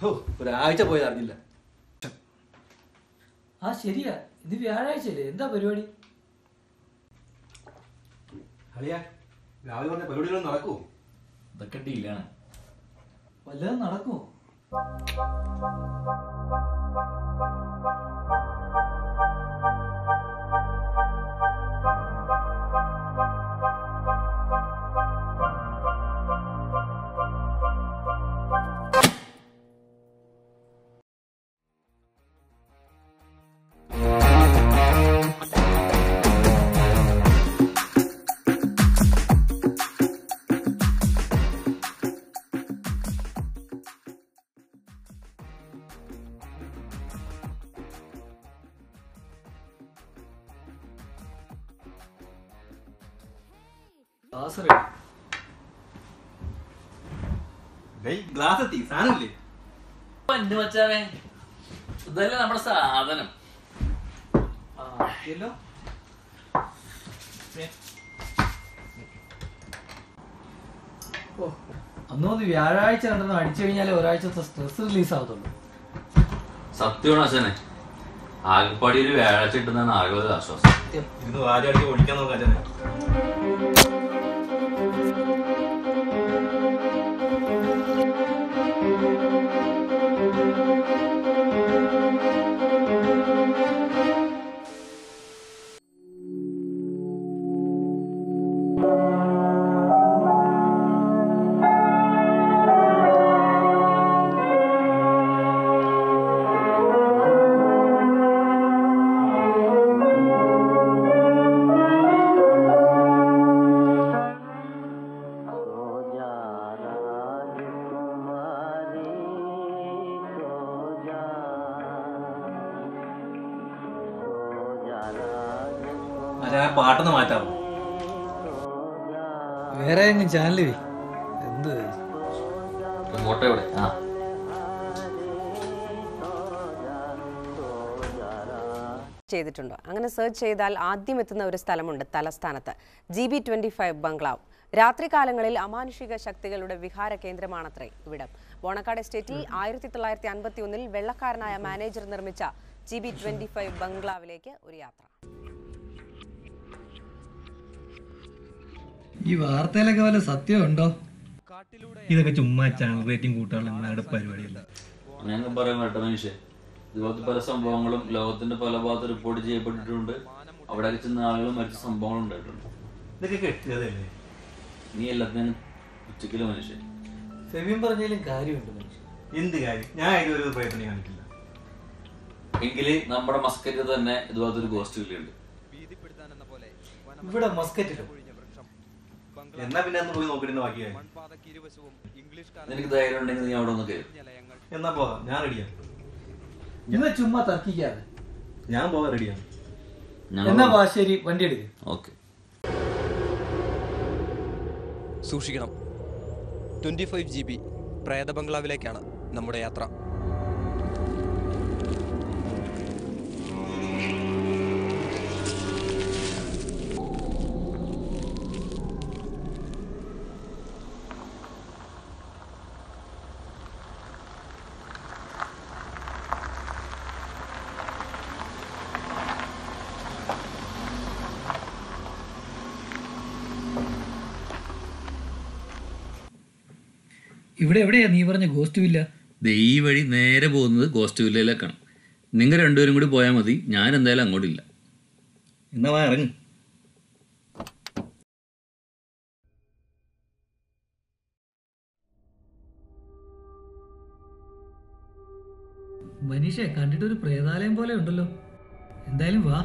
ഓ ഒരാഴ്ച പോയത് അറിഞ്ഞില്ല. ആ ശരിയാ. ഇത് വ്യാഴാഴ്ചയല്ലേ. എന്താ പരിപാടി? അളിയാ രാവിലെ പറഞ്ഞ പരിപാടികളൊന്നും നടക്കുമോ ഇതൊക്കെ ഡീലാണ് വല്ലതും നടക്കുമോ ഗ്ലാസ് എത്തി സാധനമില്ലേ? പണ്ട് വച്ചാവേ ഇതല്ലേ നമ്മുടെ സാധനം. ആ എത്തിയല്ലോ ഓ അന്നൊന്ന് വ്യാഴാഴ്ച കണ്ടെന്ന് അടിച്ചു കഴിഞ്ഞാലേ ഒരാഴ്ചത്തെ സ്ട്രെസ് റിലീസ് ആവത്തുള്ളൂ. സത്യമാണ് അച്ഛനെ? ആകെപ്പാടി ഒരു വ്യാഴാഴ്ച കിട്ടുന്നതാണ് ആകെ ഒരു ആശ്വാസം. ഇന്ന് വാരി അടിച്ച് ഓടിക്കാൻ നോക്കാം ചാനൽ എന്ത്? എവിടെ ആ. ചെയ്തിട്ടുണ്ടോ. അങ്ങനെ സെർച്ച് ചെയ്താൽ ആദ്യം എത്തുന്ന ഒരു സ്ഥലമുണ്ട് തലസ്ഥാനത്ത്. ജി ബി ട്വന്റി ഫൈവ് ബംഗ്ലാവ്. രാത്രികാലങ്ങളിൽ അമാനുഷിക ശക്തികളുടെ വിഹാര കേന്ദ്രമാണത്രേ ഇവിടം. ബോണക്കാട് എസ്റ്റേറ്റിൽ ആയിരത്തി തൊള്ളായിരത്തി അൻപത്തി ഒന്നിൽ വെള്ളക്കാരനായ മാനേജർ നിർമ്മിച്ച ജി ബി ട്വന്റി ഫൈവ് ബംഗ്ലാവിലേക്ക് ഒരു യാത്ര. ഈ വാർത്തയിലൊക്കെ വല്ല സത്യമുണ്ടോ? ഇതൊക്കെ ചുമ്മാ ചാനൽ റേറ്റിംഗ് കൂട്ടാനുള്ള നിങ്ങളുടെ പരിപാടിയല്ല. ഞാൻ പറയാൻ കേട്ട മനുഷ്യൻ ഇതുപോലത്തെ പല സംഭവങ്ങളും ലോകത്തിന്റെ പല ഭാഗത്ത് റിപ്പോർട്ട് ചെയ്യപ്പെട്ടിട്ടുണ്ട്. അവിടെ ചെന്ന ആളുകൾ മരിച്ച സംഭവങ്ങൾ ഉണ്ടായിട്ടുണ്ട്. ഇതൊക്കെ കെട്ടിയതല്ലേ? നീ എല്ലാത്തിനും ഉച്ചക്കിലും മനുഷ്യൻ ഫെബിൻ പറഞ്ഞാലും കാര്യമുണ്ട് മനുഷ്യൻ എന്ത് കാര്യം? ഞാൻ ഇതൊരു പ്രയത്നം കാണിക്കില്ല. എങ്കിൽ നമ്മുടെ മസ്കറ്റ് തന്നെ ഇതുപോലത്തെ ഒരു ഗോസ്റ്റ് വില്ലുണ്ട് ഇവിടെ മസ്കറ്റിലോ? എന്നാ പിന്നെ അന്ന് പോയി നോക്കിയിട്ട് ബാക്കിയായി എനിക്ക് ധൈര്യം ഉണ്ടെങ്കിൽ നീ അവിടെ ഒന്ന് കയറും എന്നാ പോവാ ഞാൻ റെഡിയാണ് ഇന്ന് ചുമ്മാ തർക്കിക്കാതെ. ഞാൻ പോവാ റെഡിയാണ് എന്നാ വാശേരി വണ്ടി എടുക്ക്. ഓക്കെ. സൂക്ഷിക്കണം. ട്വന്റി ഫൈവ് ജി ബി പ്രേത ബംഗ്ലാവിലേക്കാണ് നമ്മുടെ യാത്ര. ഇവിടെ എവിടെയാ? നീ പറഞ്ഞ ഗോസ്റ്റ് വില്ല ദേ ഈ വഴി നേരെ പോകുന്നത് ഗോസ്റ്റ് വില്ലയിലേക്കാണ് നിങ്ങൾ രണ്ടുപേരും കൂടി പോയാൽ മതി. ഞാൻ എന്തായാലും അങ്ങോട്ടില്ല. എന്നാ വാ ഇറങ്ങി. മനീഷെ കണ്ടിട്ട് ഒരു പ്രേതാലയം പോലെ ഉണ്ടല്ലോ. എന്തായാലും വാ.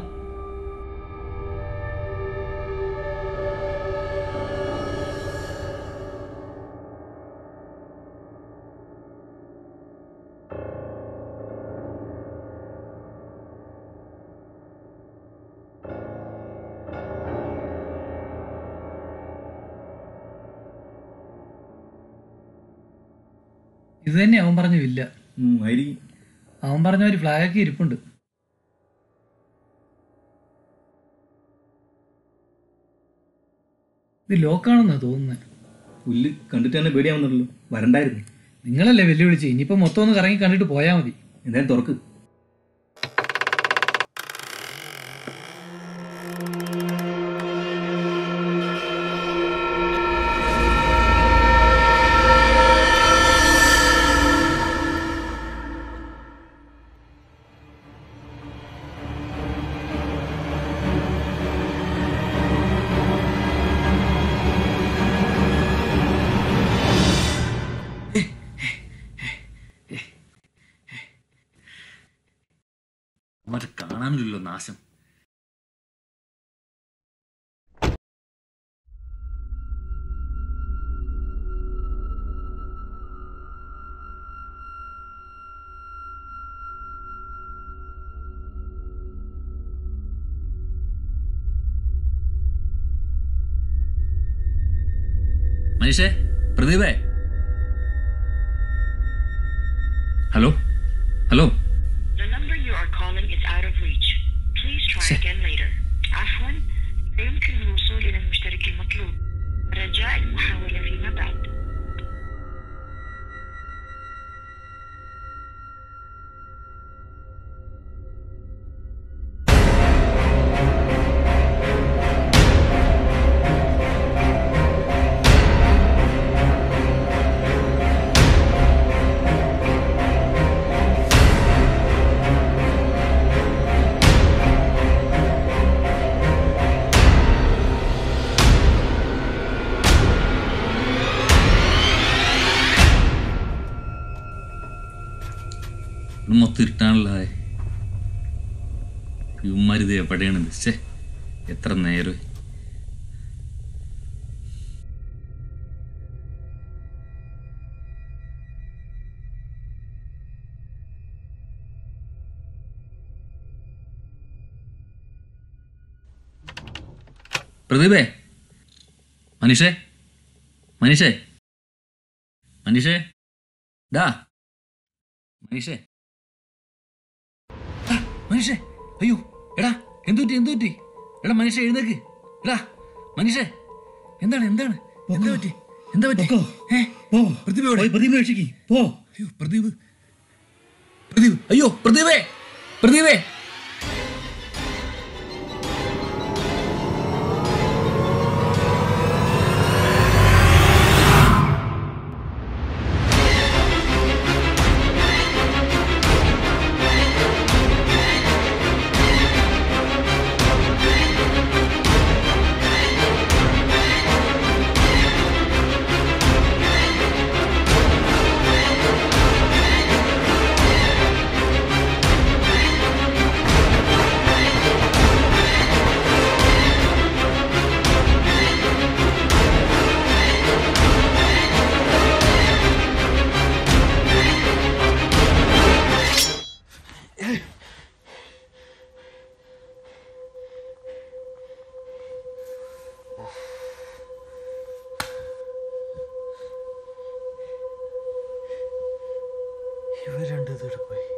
ഇത് തന്നെ അവൻ പറഞ്ഞ ആയിരിക്കും. അവൻ പറഞ്ഞ ഒരു ഫ്ലാഗൊക്കെ ഇരിപ്പുണ്ട്. ഇത് ലോക്കാണെന്നാ തോന്നുന്നത് പുല്ല് കണ്ടിട്ട് തന്നെ പേടിയാവുന്നുള്ളൂ വരണ്ടായിരുന്നു. നിങ്ങളല്ലേ വെല്ലുവിളിച്ച്? ഇനിയിപ്പോ മൊത്തം ഒന്ന് കറങ്ങി കണ്ടിട്ട് പോയാ മതി. എന്തായാലും തുറക്ക്. കാണാനില്ലല്ലോ നാശം. മനീഷേ പ്രദീപേ. ഹലോ? ഹലോ? Sí. മൊത്തം ഇരുട്ടാണല്ലേ ഇവന്മാരിത് എവിടെയാണ് ചേ എത്ര നേരം. പ്രദീപേ മനീഷേ മനീഷേ മനീഷേ ഡാ മനീഷേ. ആ, മനീഷേ അയ്യോ എടാ എന്തുറ്റി എന്തുറ്റി എടാ മനുഷ്യ എഴുന്നേക്ക്. എടാ മനുഷ്യേ എന്താണ് എന്താണ്? എന്താ പറ്റി? എന്താ പറ്റി? പോ. പ്രദീപ് പ്രദീപിനെ രക്ഷിക്ക്. പോ. അയ്യോ പ്രദീപ് പ്രദീപ് അയ്യോ പ്രദീപേ പ്രദീപേ other way.